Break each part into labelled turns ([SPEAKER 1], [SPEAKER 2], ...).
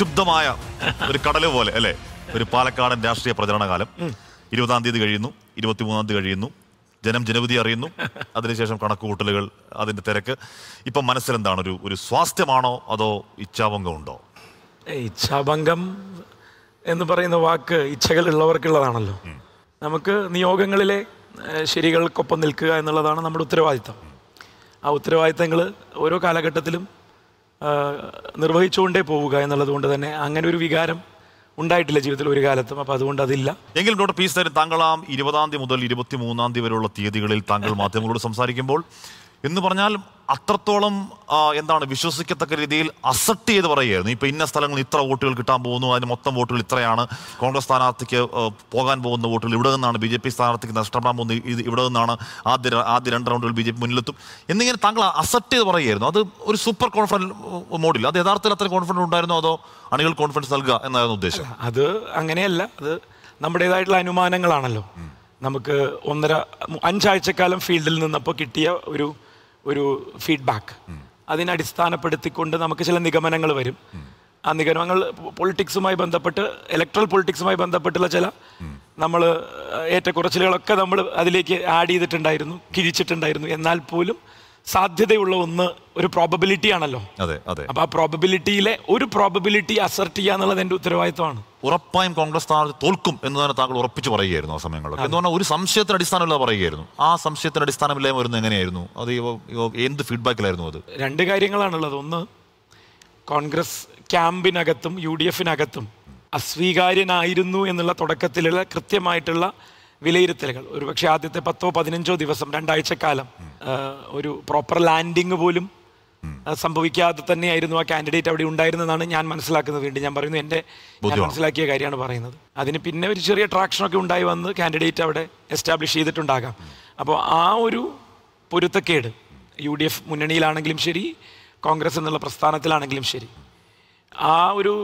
[SPEAKER 1] ശുദ്ധമായ ഒരു കടൽ പോലെ അല്ലെ? ഒരു പാലക്കാടൻ രാഷ്ട്രീയ പ്രചരണ കാലം ഇരുപതാം തീയതി കഴിയുന്നു ഇരുപത്തിമൂന്നാം തീയതി കഴിയുന്നു. ജനം ജനവിധി അറിയുന്നു. അതിനുശേഷം കണക്കുകൂട്ടലുകൾ അതിന്റെ തിരക്ക്. ഇപ്പം മനസ്സിലെന്താണ്? ഒരു ഒരു സ്വാസ്ഥ്യമാണോ അതോ ഇച്ഛാഭംഗം ഉണ്ടോ
[SPEAKER 2] ഇച്ഛാഭംഗം എന്ന് പറയുന്ന വാക്ക് ഇച്ഛകൾ ഉള്ളവർക്കുള്ളതാണല്ലോ നമുക്ക് നിയോഗങ്ങളിലെ ശരികൾക്കൊപ്പം നിൽക്കുക എന്നുള്ളതാണ് നമ്മുടെ ഉത്തരവാദിത്തം ആ ഉത്തരവാദിത്തങ്ങൾ ഓരോ കാലഘട്ടത്തിലും നിർവഹിച്ചുകൊണ്ടേ പോവുക എന്നുള്ളത് കൊണ്ട് തന്നെ അങ്ങനെ ഒരു വികാരം ഉണ്ടായിട്ടില്ല ജീവിതത്തിൽ ഒരു കാലത്തും. അപ്പം അതുകൊണ്ട് അതില്ല.
[SPEAKER 1] എങ്കിലും ഡോക്ടർ പി താങ്കൾ ആ ഇരുപതാം തീയതി മുതൽ ഇരുപത്തി മൂന്നാം തീയതി വരെയുള്ള തീയതികളിൽ താങ്കൾ മാധ്യമങ്ങളോട് സംസാരിക്കുമ്പോൾ എന്ന് പറഞ്ഞാൽ അത്രത്തോളം എന്താണ് വിശ്വസിക്കത്തക്ക രീതിയിൽ അസെപ്റ്റ് ചെയ്ത് പറയുകയായിരുന്നു. ഇപ്പം ഇന്ന സ്ഥലങ്ങളിൽ ഇത്ര വോട്ടുകൾ കിട്ടാൻ പോകുന്നു അതിന് മൊത്തം വോട്ടുകൾ ഇത്രയാണ്. കോൺഗ്രസ് സ്ഥാനാർത്ഥിക്ക് പോകാൻ പോകുന്ന വോട്ടുകൾ ഇവിടെ നിന്നാണ് ബി ജെ പി സ്ഥാനാർത്ഥിക്ക് നഷ്ടപ്പെടാൻ പോകുന്നത് ഇത് ഇവിടെ നിന്നാണ് ആദ്യ ആദ്യ രണ്ട് റൗണ്ടുകൾ ബി ജെ പി മുന്നിലെത്തും. എന്നിങ്ങനെ താങ്കൾ അസെപ്റ്റ് ചെയ്ത് പറയുകയായിരുന്നു. അത് ഒരു സൂപ്പർ കോൺഫിഡൻസ് മോഡിൽ അത് യഥാർത്ഥത്തിൽ അത്ര കോൺഫിഡൻസ് ഉണ്ടായിരുന്നോ അതോ അണികൾ കോൺഫിഡൻസ് നൽകുക എന്നായിരുന്നു ഉദ്ദേശം?
[SPEAKER 2] അത് അങ്ങനെയല്ല. അത് നമ്മുടേതായിട്ടുള്ള അനുമാനങ്ങളാണല്ലോ. നമുക്ക് ഒന്നര അഞ്ചാഴ്ചക്കാലം ഫീൽഡിൽ നിന്നപ്പോൾ കിട്ടിയ ഒരു ഒരു ഫീഡ്ബാക്ക് അതിനെ അടിസ്ഥാനപ്പെടുത്തിക്കൊണ്ട് നമുക്ക് ചില നിഗമനങ്ങൾ വരും. ആ നിഗമനങ്ങൾ പൊളിറ്റിക്സുമായി ബന്ധപ്പെട്ട് ഇലക്ട്രൽ പൊളിറ്റിക്സുമായി ബന്ധപ്പെട്ടുള്ള ചില നമ്മൾ ഏറ്റക്കുറച്ചിലുകളൊക്കെ നമ്മൾ അതിലേക്ക് ആഡ് ചെയ്തിട്ടുണ്ടായിരുന്നു കിഴിച്ചിട്ടുണ്ടായിരുന്നു. എന്നാൽ പോലും സാധ്യതയുള്ള ഒന്ന് ഒരു പ്രോബബിലിറ്റി ആണല്ലോ.
[SPEAKER 1] അതെ അതെ.
[SPEAKER 2] അപ്പൊ ആ പ്രോബബിലിറ്റിയിലെ ഒരു പ്രോബബിലിറ്റി അസർട്ട് ചെയ്യുക എന്നുള്ളത് എന്റെ ഉത്തരവാദിത്തമാണ്
[SPEAKER 1] ഉറപ്പായും കോൺഗ്രസ് സ്ഥാനാർത്ഥി തോൽക്കും എന്ന് തന്നെ താങ്കൾ ഉറപ്പിച്ച് പറയുകയായിരുന്നു ആ സമയങ്ങളിൽ എന്ന് പറഞ്ഞാൽ ഒരു സംശയത്തിന് അടിസ്ഥാനമില്ലാതെ പറയുകയായിരുന്നു. ആ സംശയത്തിന് അടിസ്ഥാനമില്ലായ്മ വരുന്നത് എങ്ങനെയായിരുന്നു? അത് എന്ത് ഫീഡ്ബാക്കിലായിരുന്നു അത്?
[SPEAKER 2] രണ്ട് കാര്യങ്ങളാണുള്ളത്. ഒന്ന് കോൺഗ്രസ് ക്യാമ്പിനകത്തും യു ഡി എഫിനകത്തും അസ്വീകാര്യനായിരുന്നു എന്നുള്ള തുടക്കത്തിലുള്ള കൃത്യമായിട്ടുള്ള വിലയിരുത്തലുകൾ. ഒരുപക്ഷെ ആദ്യത്തെ പത്തോ പതിനഞ്ചോ ദിവസം രണ്ടാഴ്ചക്കാലം കാലം ഒരു പ്രോപ്പർ ലാൻഡിങ് പോലും സംഭവിക്കാതെ തന്നെയായിരുന്നു ആ കാൻഡിഡേറ്റ് അവിടെ ഉണ്ടായിരുന്നതാണ് ഞാൻ മനസ്സിലാക്കുന്നത്. വേണ്ടി ഞാൻ പറയുന്നു എന്റെ ഞാൻ മനസ്സിലാക്കിയ കാര്യമാണ് പറയുന്നത്. അതിന് പിന്നെ ഒരു ചെറിയ ട്രാക്ഷനൊക്കെ ഉണ്ടായി വന്ന് കാൻഡിഡേറ്റ് അവിടെ എസ്റ്റാബ്ലിഷ് ചെയ്തിട്ടുണ്ടാകാം. അപ്പോൾ ആ ഒരു പൊരുത്തക്കേട് യു ഡി എഫ് മുന്നണിയിലാണെങ്കിലും ശരി കോൺഗ്രസ് എന്നുള്ള പ്രസ്ഥാനത്തിലാണെങ്കിലും ശരി ആ ഒരു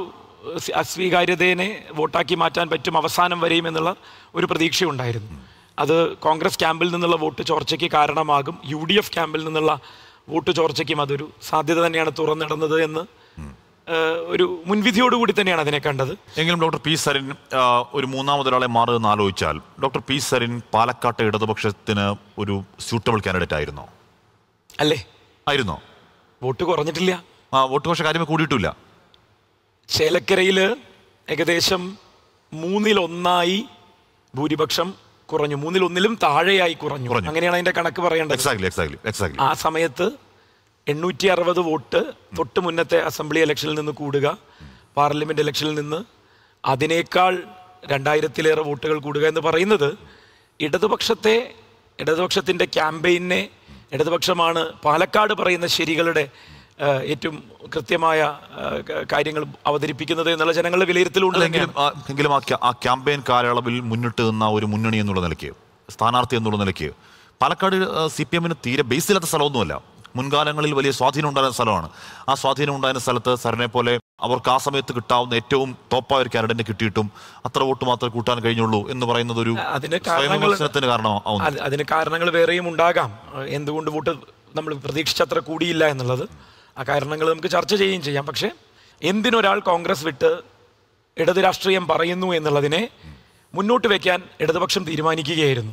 [SPEAKER 2] അസ്വീകാര്യതയെ വോട്ടാക്കി മാറ്റാൻ പറ്റും അവസാനം വരെയും എന്നുള്ള ഒരു പ്രതീക്ഷയുണ്ടായിരുന്നു. അത് കോൺഗ്രസ് ക്യാമ്പിൽ നിന്നുള്ള വോട്ട് ചോർച്ചയ്ക്ക് കാരണമാകും. യു ഡി എഫ് ക്യാമ്പിൽ നിന്നുള്ള വോട്ട് ചോർച്ചയ്ക്കും അതൊരു സാധ്യത തന്നെയാണ് തുറന്നിടുന്നത് എന്ന് ഒരു മുൻവിധിയോടുകൂടി തന്നെയാണ് അതിനെ കണ്ടത്.
[SPEAKER 1] എങ്കിലും ഡോക്ടർ പി സരിൻ ഒരു മൂന്നാമതൊരാളെ മാറുമെന്ന് ആലോചിച്ചാൽ ഡോക്ടർ പി സരിൻ പാലക്കാട്ടെ ഇടതുപക്ഷത്തിന് ഒരു സ്യൂട്ടബിൾ കാൻഡിഡേറ്റ് ആയിരുന്നോ?
[SPEAKER 2] അല്ലേ?
[SPEAKER 1] ആയിരുന്നോ?
[SPEAKER 2] വോട്ട് കുറഞ്ഞിട്ടില്ല.
[SPEAKER 1] ആ വോട്ട് പക്ഷേ കാര്യമേ കൂടിയിട്ടില്ല.
[SPEAKER 2] ചേലക്കരയിൽ ഏകദേശം മൂന്നിലൊന്നായി ഭൂരിപക്ഷം കുറഞ്ഞു. മൂന്നിലൊന്നിലും താഴെയായി കുറഞ്ഞു. അങ്ങനെയാണ് അതിന്റെ കണക്ക് പറയേണ്ടത്. ആ സമയത്ത് എണ്ണൂറ്റി അറുപത് വോട്ട് തൊട്ട് മുന്നത്തെ അസംബ്ലി ഇലക്ഷനിൽ നിന്ന് കൂടുക പാർലമെന്റ് ഇലക്ഷനിൽ നിന്ന് അതിനേക്കാൾ രണ്ടായിരത്തിലേറെ വോട്ടുകൾ കൂടുക എന്ന് പറയുന്നത് ഇടതുപക്ഷത്തെ ഇടതുപക്ഷത്തിന്റെ ക്യാമ്പയിനെ ഇടതുപക്ഷമാണ് പാലക്കാട് പറയുന്ന ശരികളുടെ ഏറ്റവും കൃത്യമായ കാര്യങ്ങൾ അവതരിപ്പിക്കുന്നത് എന്നുള്ള ജനങ്ങളുടെ വിലയിരുത്തലുണ്ട്
[SPEAKER 1] എങ്കിലും ആ- ക്യാമ്പയിൻ കാലയളവിൽ മുന്നിട്ട് നിന്ന ഒരു മുന്നണി എന്നുള്ള നിലയ്ക്ക് സ്ഥാനാർത്ഥി എന്നുള്ള നിലയ്ക്ക് പാലക്കാട് സി പി എമ്മിന് തീരെ ബേസില്ലാത്ത സ്ഥലമൊന്നുമല്ല. മുൻകാലങ്ങളിൽ വലിയ സ്വാധീനം ഉണ്ടായിരുന്ന സ്ഥലമാണ്. ആ സ്വാധീനം ഉണ്ടായിരുന്ന സ്ഥലത്ത് സരനെ പോലെ അവർക്ക് ആ സമയത്ത് കിട്ടാവുന്ന ഏറ്റവും ടോപ്പായ ഒരു കാരഡിനെ കിട്ടിയിട്ടും അത്ര വോട്ട് മാത്രമേ കൂട്ടാൻ കഴിഞ്ഞുള്ളൂ എന്ന് പറയുന്നത് ഒരു വിമർശനത്തിന്
[SPEAKER 2] അതിന് കാരണങ്ങൾ വേറെയും ഉണ്ടാകാം. എന്തുകൊണ്ട് വോട്ട് നമ്മൾ പ്രതീക്ഷിച്ചത്ര കൂടിയില്ല എന്നുള്ളത് ആ കാരണങ്ങൾ നമുക്ക് ചർച്ച ചെയ്യുകയും ചെയ്യാം. പക്ഷേ എന്തിനൊരാൾ കോൺഗ്രസ് വിട്ട് ഇടത് രാഷ്ട്രീയം പറയുന്നു എന്നുള്ളതിനെ മുന്നോട്ട് വയ്ക്കാൻ ഇടതുപക്ഷം തീരുമാനിക്കുകയായിരുന്നു.